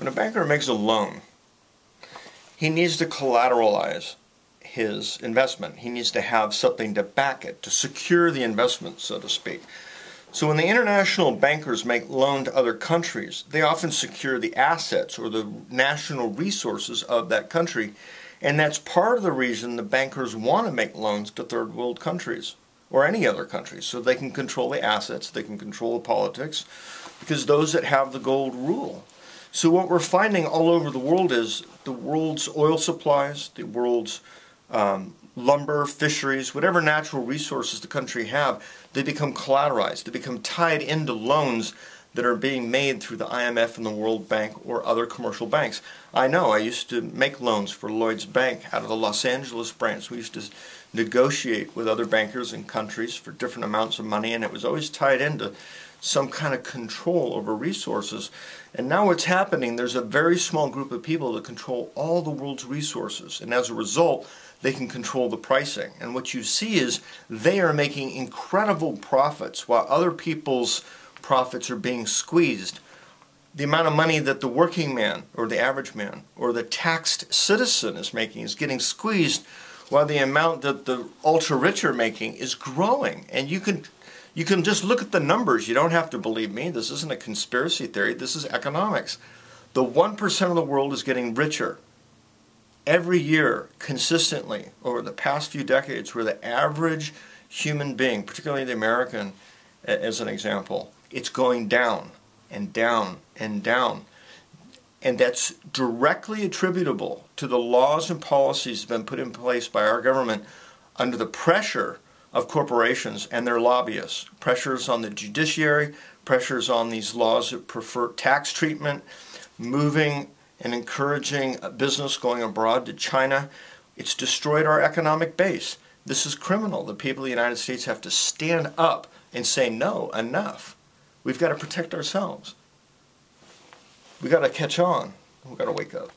When a banker makes a loan, he needs to collateralize his investment. He needs to have something to back it, to secure the investment, so to speak. So when the international bankers make loan to other countries, they often secure the assets or the national resources of that country. And that's part of the reason the bankers want to make loans to third world countries or any other country so they can control the assets, they can control the politics, because those that have the gold rule. So what we're finding all over the world is the world's oil supplies, the world's um, lumber, fisheries, whatever natural resources the country have, they become collateralized. They become tied into loans that are being made through the IMF and the World Bank or other commercial banks. I know I used to make loans for Lloyd's Bank out of the Los Angeles branch. We used to negotiate with other bankers in countries for different amounts of money, and it was always tied into some kind of control over resources. And now what's happening, there's a very small group of people that control all the world's resources. And as a result, they can control the pricing. And what you see is they are making incredible profits while other people's profits are being squeezed. The amount of money that the working man or the average man or the taxed citizen is making is getting squeezed while the amount that the ultra rich are making is growing. And you can you can just look at the numbers. You don't have to believe me. This isn't a conspiracy theory. This is economics. The 1% of the world is getting richer every year consistently over the past few decades where the average human being, particularly the American as an example, it's going down and down and down. And that's directly attributable to the laws and policies that have been put in place by our government under the pressure of corporations and their lobbyists. Pressures on the judiciary, pressures on these laws that prefer tax treatment, moving and encouraging business going abroad to China. It's destroyed our economic base. This is criminal. The people of the United States have to stand up and say, no, enough. We've got to protect ourselves. We've got to catch on. We've got to wake up.